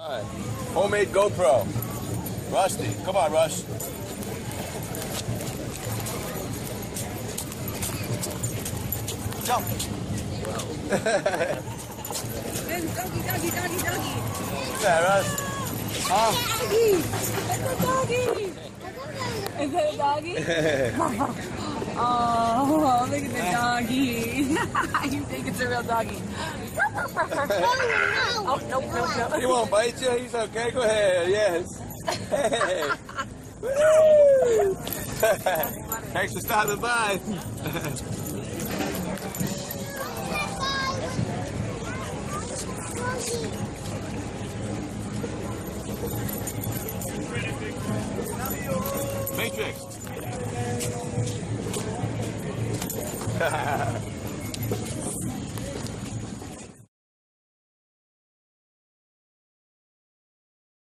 All right. Homemade GoPro. Rusty. Come on, Rush. Jump. Doggy, doggy, doggy, doggy. Yeah, Rush. Huh? Doggy. It's a doggy. Is it a doggy? oh, look at the doggy. you think it's a real doggy oh, no. No, no. He won't bite you. He's okay. Go ahead. Yes. Hey. Thanks for stopping by. Matrix.